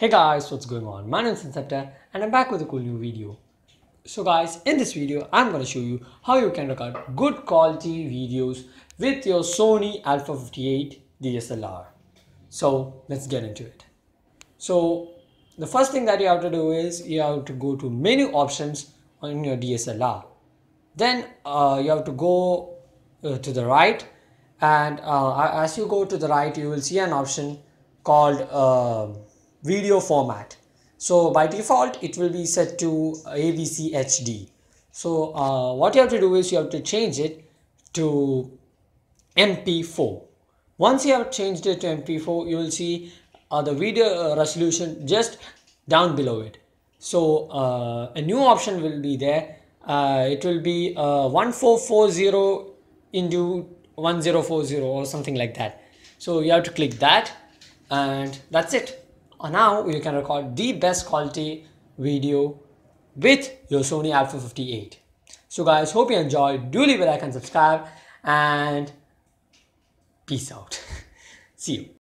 Hey guys, what's going on? My name is Inceptor and I'm back with a cool new video. So guys, in this video, I'm going to show you how you can record good quality videos with your Sony Alpha 58 DSLR. So let's get into it. So the first thing that you have to do is you have to go to menu options on your DSLR. Then uh, you have to go uh, to the right and uh, as you go to the right you will see an option called uh, video format. So by default it will be set to AVC HD so uh, what you have to do is you have to change it to MP4 once you have changed it to MP4 you will see uh, the video uh, resolution just down below it. So uh, a new option will be there. It will be 1440 into 1040 or something like that. So you have to click that and that's it Uh, now you can record the best quality video with your Sony Alpha 58 so guys hope you enjoyed. Do leave a like and subscribe and peace out. See you